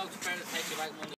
Go to Paradise Festival